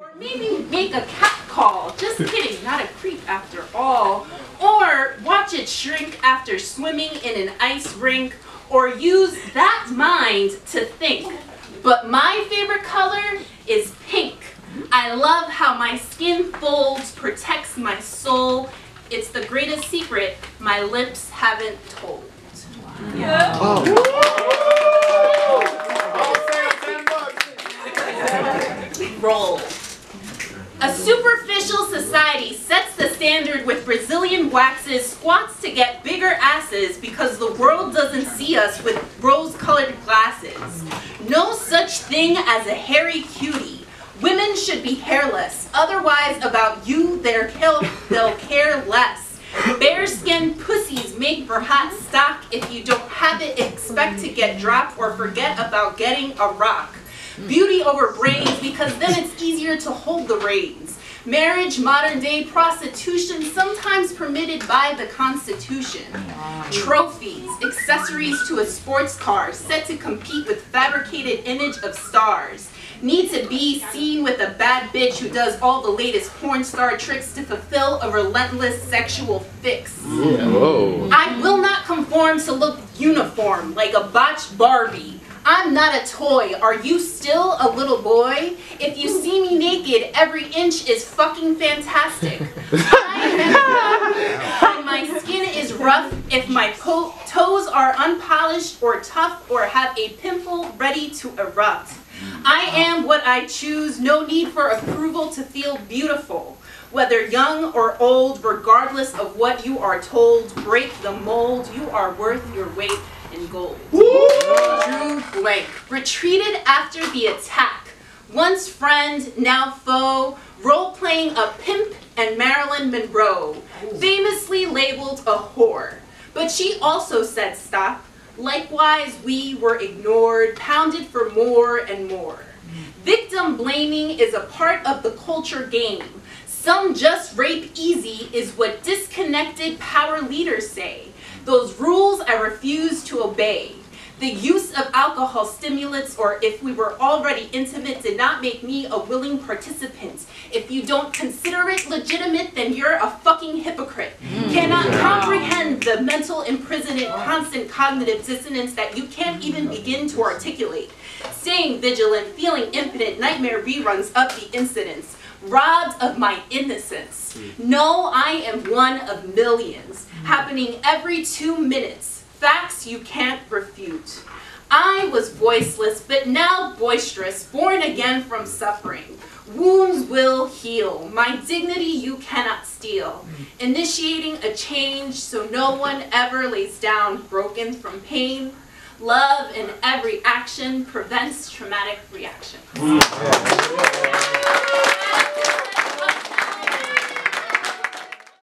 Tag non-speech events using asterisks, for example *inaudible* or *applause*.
Or maybe make a cat call. Just kidding, not a creep after all. Or watch it shrink after swimming in an ice rink. Or use that mind to think. But my favorite color is pink. I love how my skin folds, protects my soul. It's the greatest secret my lips haven't told. Roll. A superficial society sets the standard with Brazilian waxes, squats to get bigger asses because the world doesn't see us with rose-colored glasses. No such thing as a hairy cutie. Women should be hairless, otherwise about you they'll care less. Bearskin pussies make for hot stock. If you don't have it, expect to get dropped or forget about getting a rock. Beauty over brains because then it's easier to hold the reins. Marriage, modern day prostitution, sometimes permitted by the Constitution. Trophies, accessories to a sports car, set to compete with fabricated image of stars. Need to be seen with a bad bitch who does all the latest porn star tricks to fulfill a relentless sexual fix. I will not conform to look uniform like a botched Barbie. I'm not a toy. Are you still a little boy? If you see me naked, every inch is fucking fantastic. *laughs* I am my skin is rough. If my toes are unpolished or tough or have a pimple ready to erupt. I am what I choose. No need for approval to feel beautiful. Whether young or old, regardless of what you are told, break the mold. You are worth your weight in gold. Drew Blank retreated after the attack. Once friend, now foe, role playing a pimp and Marilyn Monroe, famously labeled a whore. But she also said stop. Likewise, we were ignored, pounded for more and more. Mm. Victim blaming is a part of the culture game. Some just rape easy is what disconnected power leaders say. Those rules I refuse to obey. The use of alcohol stimulants or if we were already intimate did not make me a willing participant. If you don't consider it legitimate, then you're a fucking hypocrite. Hmm. Cannot comprehend the mental imprisonment, constant cognitive dissonance that you can't even begin to articulate. Staying vigilant, feeling impotent, nightmare reruns of the incidents robbed of my innocence. Hmm. No, I am one of millions, hmm. happening every two minutes. Facts you can't refute. I was voiceless, but now boisterous, born again from suffering. Wounds will heal. My dignity you cannot steal. Hmm. Initiating a change so no one ever lays down broken from pain. Love in every action prevents traumatic reaction.